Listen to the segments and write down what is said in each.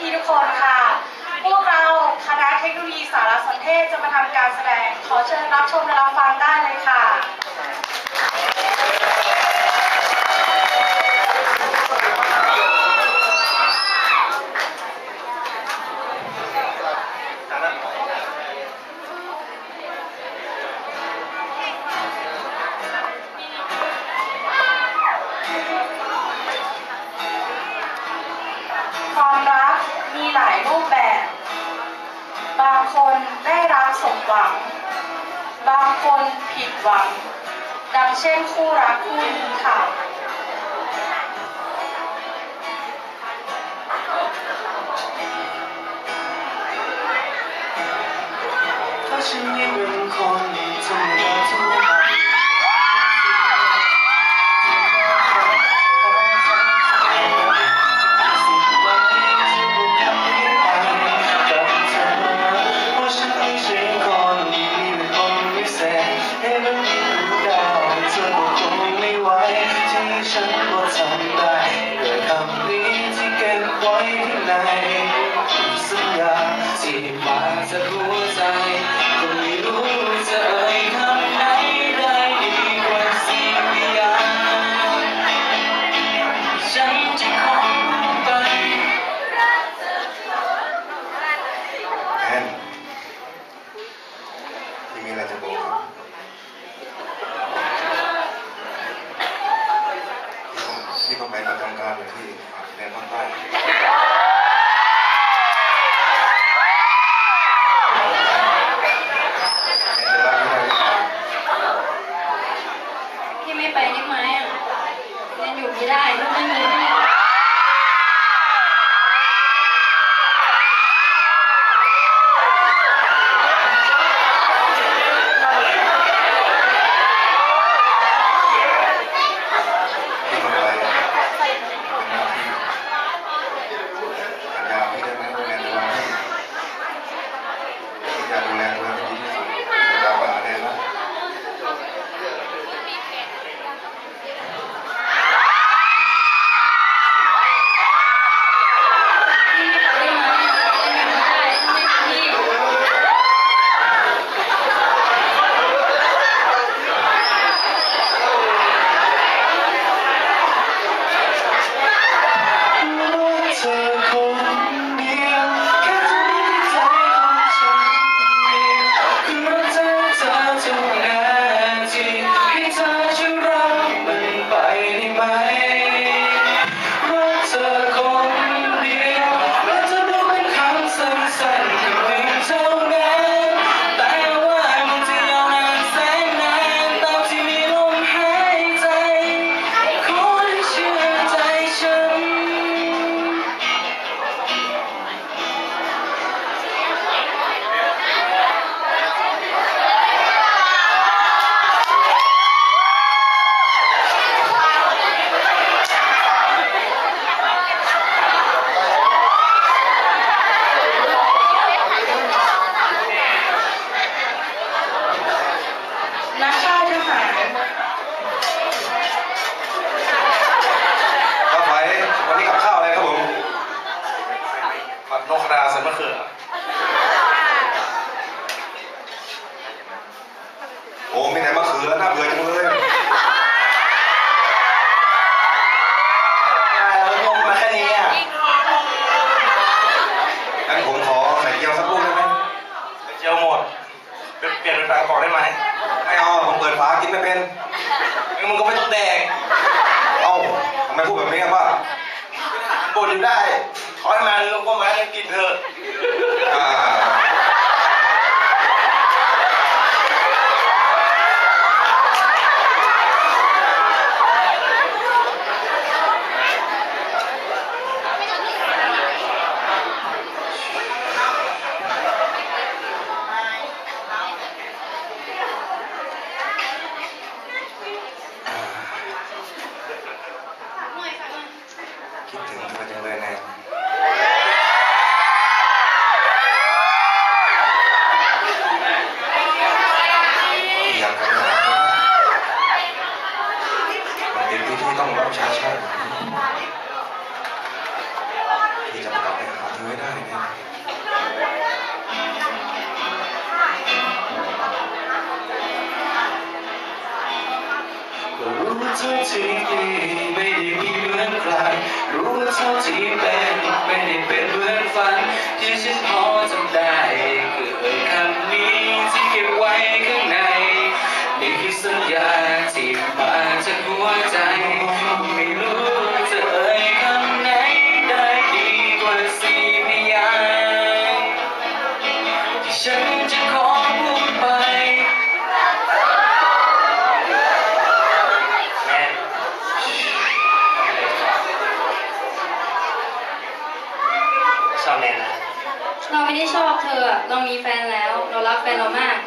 พี่ๆทุกคนค่ะ พวกเราคณะเทคโนโลยีสารสนเทศจะมาทำการแสดง ขอเชิญรับชมและรับฟังได้เลยค่ะ คนได้รักสมหวัง บางคนผิดหวัง ดังเช่นคู่รักคู่นี้ค่ะถ้าฉันยังเป็นคนธรรมดาธรรมดา ทำได้ด้วยคำนี้ที่เก็บไว้ข้างในสัญญาที่มาจากหัว ขอไข่เจียวสักลูกได้ไหมเจียวหมดเปลี่ยนเป็นปลากระป๋องได้ไหมไม่เอาผมเปิดฝากินไม่เป็นงั้นมึงก็ไม่ต้องแดกเอ้าทำไมพูดแบบนี้ครับว่าบ่นอยู่ได้ขอให้มันลงก็มาให้กินเถอะ คิดถึงเธอจังเลยนอยากกลัวันเป็นที่ที่ต้องรับใช้ชาที่จะกลับไปหาเธอไห้ได้นะ เท่าที่ไม่ได้มีเหมือนใครรู้ว่าเท่าที่เป็นไม่ได้เป็นเหมือนฝันที่ฉันพอจะ เรามีแฟนแล้ว เรารักแฟนเรามาก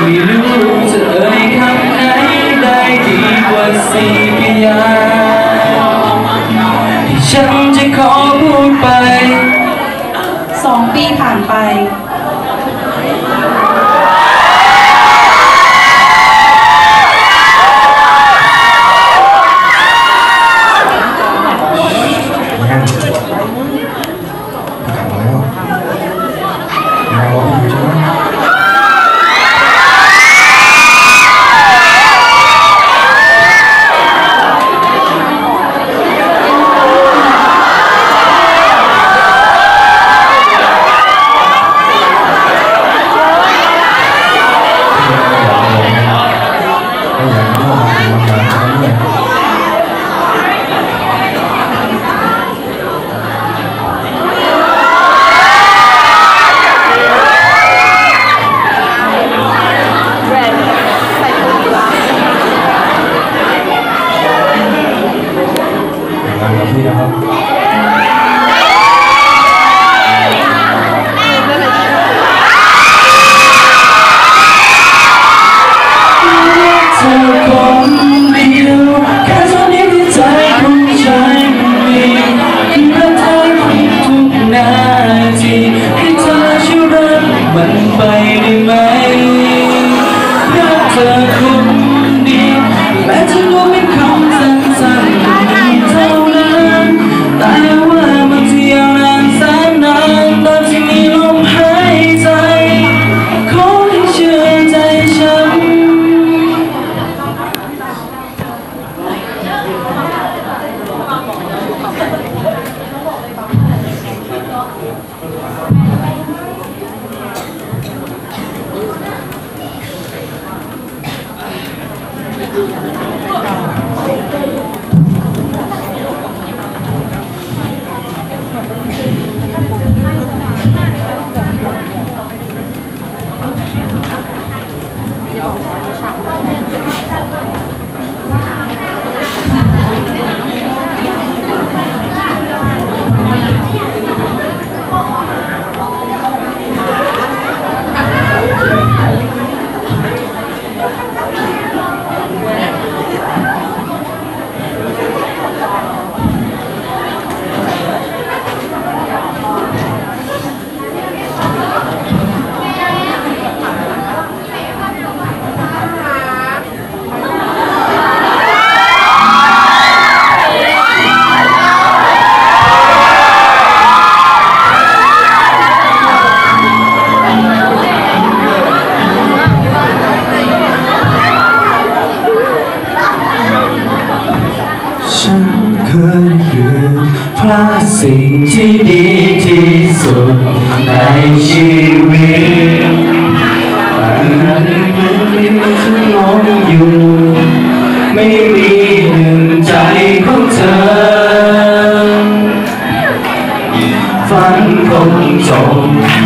ไม่รู้จะเอ่ยคำไหนได้ดีกว่าสี่ปี สิ่งที่ดีที่สุดในชีวิตมันมันลงอยู่ ไม่มีหนึ่งใจของเธอ ฝันคงจบ